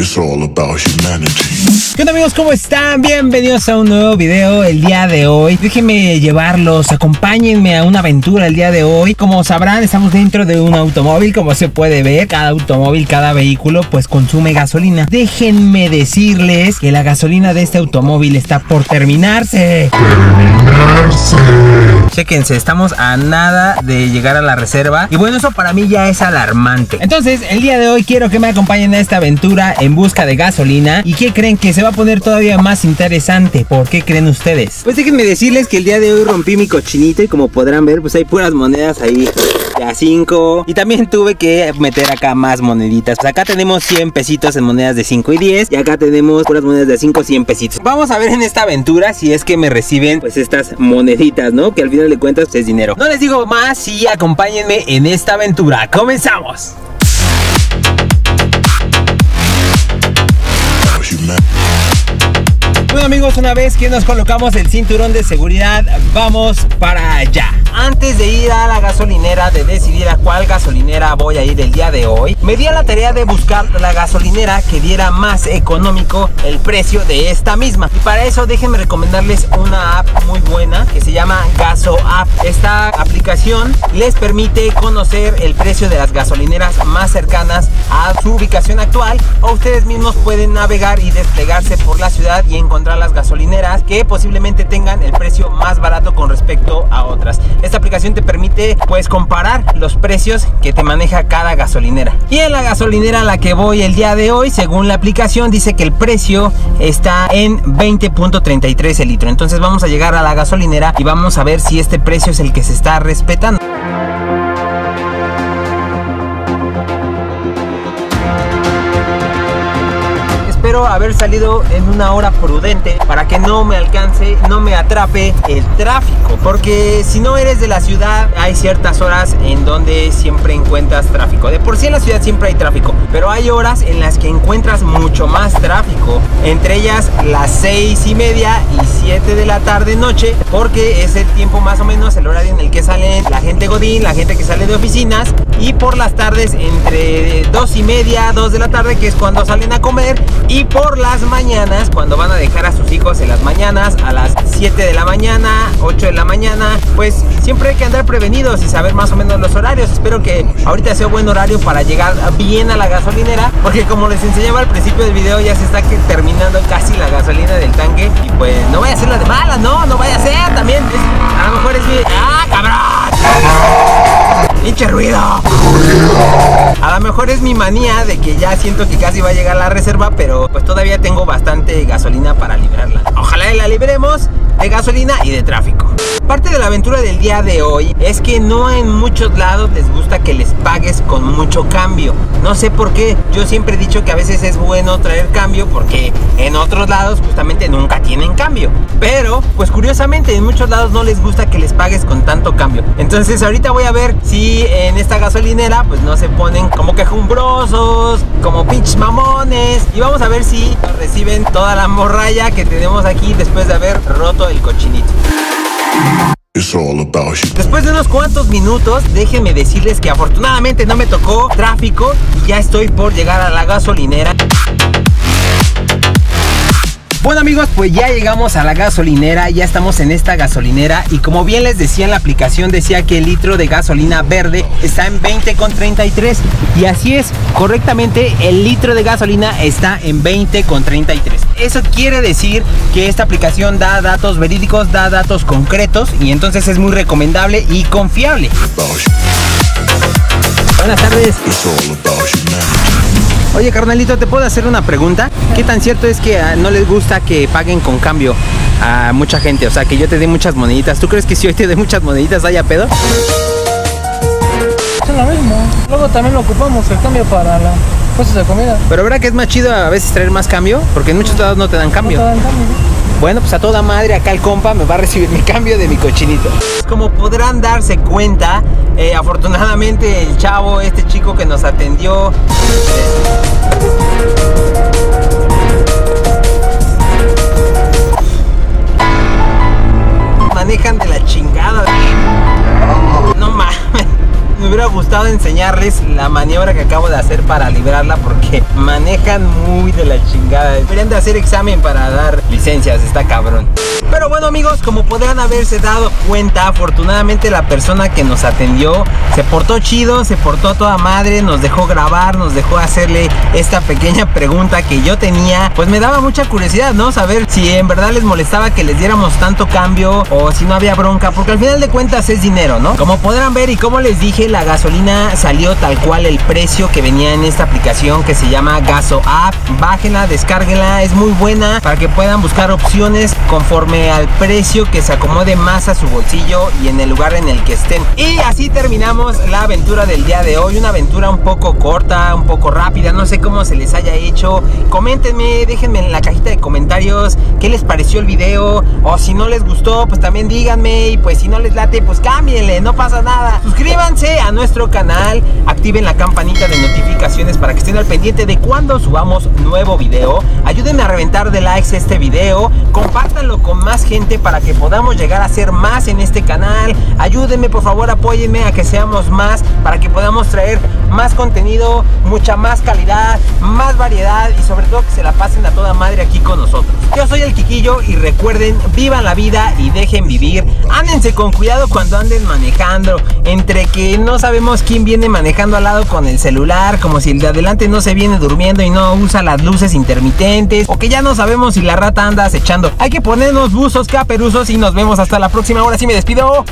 It's all about humanity. ¿Qué onda amigos? ¿Cómo están? Bienvenidos a un nuevo video el día de hoy. Déjenme llevarlos, acompáñenme a una aventura el día de hoy. Como sabrán, estamos dentro de un automóvil, como se puede ver. Cada automóvil, cada vehículo, pues consume gasolina. Déjenme decirles que la gasolina de este automóvil está por terminarse. Terminarse. Chéquense, estamos a nada de llegar a la reserva. Y bueno, eso para mí ya es alarmante. Entonces, el día de hoy quiero que me acompañen a esta aventura en busca de gasolina. ¿Y qué creen que se va a poner todavía más interesante? ¿Por qué creen ustedes? Pues déjenme decirles que el día de hoy rompí mi cochinito y como podrán ver, pues hay puras monedas ahí. Ya 5. Y también tuve que meter acá más moneditas. Pues acá tenemos 100 pesitos en monedas de 5 y 10. Y acá tenemos puras monedas de 5, 100 pesitos. Vamos a ver en esta aventura si es que me reciben pues estas moneditas, ¿no? Que al final de cuentas es dinero. No les digo más y acompáñenme en esta aventura. ¡Comenzamos! Bueno amigos, una vez que nos colocamos el cinturón de seguridad, vamos para allá. Antes de ir a la gasolinera, de decidir a cuál gasolinera voy a ir el día de hoy, me di a la tarea de buscar la gasolinera que diera más económico el precio de esta misma. Y para eso déjenme recomendarles una app muy buena que se llama Gaso App. Esta aplicación les permite conocer el precio de las gasolineras más cercanas a su ubicación actual o ustedes mismos pueden navegar y desplegarse por la ciudad y encontrar las gasolineras que posiblemente tengan el precio más barato con respecto a otras. Esta aplicación te permite pues comparar los precios que te maneja cada gasolinera. Y en la gasolinera a la que voy el día de hoy, según la aplicación, dice que el precio está en 20.33 el litro. Entonces vamos a llegar a la gasolinera y vamos a ver si este precio es el que se está respetando. Salido en una hora prudente para que no me alcance, no me atrape el tráfico. Porque si no eres de la ciudad, hay ciertas horas en donde siempre encuentras tráfico. De por sí en la ciudad siempre hay tráfico, pero hay horas en las que encuentras mucho más tráfico. Entre ellas las seis y media y 7 de la tarde noche, porque es el tiempo más o menos el horario en el que salen la gente godín, la gente que sale de oficinas. Y por las tardes entre dos y media, 2 de la tarde, que es cuando salen a comer. Y por las mañanas, cuando van a dejar a sus hijos en las mañanas, a las 7 de la mañana, 8 de la mañana, pues siempre hay que andar prevenidos y saber más o menos los horarios. Espero que ahorita sea buen horario para llegar bien a la gasolinera, porque como les enseñaba al principio del video, ya se está terminando casi la gasolina del tanque. Y pues no vaya a ser la de mala, no, no vaya a ser también. a lo mejor es mi. ¡Ah, cabrón! ¡Pinche ruido! A lo mejor es mi manía de que ya siento que casi va a llegar la reserva, pero pues todavía tengo bastante gasolina para librarla. Ojalá la libremos de gasolina y de tráfico. Parte de la aventura del día de hoy es que no en muchos lados les gusta que les pagues con mucho cambio. No sé por qué, yo siempre he dicho que a veces es bueno traer cambio porque en otros lados justamente nunca tienen cambio. Pero pues curiosamente en muchos lados no les gusta que les pagues con tanto cambio. Entonces ahorita voy a ver si en esta gasolinera pues no se ponen como quejumbrosos, como pinches mamones. Y vamos a ver si reciben toda la morralla que tenemos aquí después de haber roto el cochinito. Después de unos cuantos minutos, déjenme decirles que afortunadamente no me tocó tráfico y ya estoy por llegar a la gasolinera. Bueno amigos, pues ya llegamos a la gasolinera, ya estamos en esta gasolinera y como bien les decía en la aplicación decía que el litro de gasolina verde está en 20,33 y así es, correctamente el litro de gasolina está en 20,33. Eso quiere decir que esta aplicación da datos verídicos, da datos concretos y entonces es muy recomendable y confiable. Buenas tardes. Oye, carnalito, ¿te puedo hacer una pregunta? ¿Qué tan cierto es que ah, no les gusta que paguen con cambio a mucha gente? O sea, que yo te dé muchas moneditas. ¿Tú crees que si hoy te dé muchas moneditas haya pedo? Es lo mismo. Luego también lo ocupamos el cambio para las cosas de comida. Pero ¿verdad que es más chido a veces traer más cambio? Porque en muchos lados no te dan No te cambio. dan cambio. Bueno, pues a toda madre acá el compa me va a recibir mi cambio de mi cochinito. Como podrán darse cuenta, eh, afortunadamente el chavo, este chico que nos atendió, manejan de la chingada. Hubiera gustado enseñarles la maniobra que acabo de hacer para librarla porque manejan muy de la chingada. Deberían de hacer examen para dar licencias, está cabrón. Pero bueno amigos, como podrán haberse dado cuenta, afortunadamente la persona que nos atendió se portó chido, se portó toda madre, nos dejó grabar, nos dejó hacerle esta pequeña pregunta que yo tenía. Pues me daba mucha curiosidad, ¿no? Saber si en verdad les molestaba que les diéramos tanto cambio o si no había bronca, porque al final de cuentas es dinero, ¿no? Como podrán ver y como les dije, la gasolina salió tal cual el precio que venía en esta aplicación que se llama Gaso App. Bájenla, descárguenla, es muy buena para que puedan buscar opciones conforme al precio que se acomode más a su bolsillo y en el lugar en el que estén. Y así terminamos la aventura del día de hoy, una aventura un poco corta, un poco rápida, no sé cómo se les haya hecho. Coméntenme, déjenme en la cajita de comentarios qué les pareció el video o si no les gustó, pues también díganme y pues si no les late, pues cámbienle, no pasa nada. Suscríbanse a nuestro canal, activen la campanita de notificaciones para que estén al pendiente de cuando subamos nuevo video. Ayúdenme a reventar de likes este video, compártanlo con más gente para que podamos llegar a ser más en este canal. Ayúdenme, por favor, apóyenme a que seamos más para que podamos traer más contenido, mucha más calidad, más variedad y sobre todo que se la pasen a toda madre aquí con nosotros. Yo soy el Quiquillo y recuerden, vivan la vida y dejen vivir. Ándense con cuidado cuando anden manejando, entre que no sabemos quién viene manejando al lado con el celular, como si el de adelante no se viene durmiendo y no usa las luces intermitentes, o que ya no sabemos si la rata anda acechando. Hay que ponernos buzos caperuzos y nos vemos hasta la próxima. Ahora sí me despido.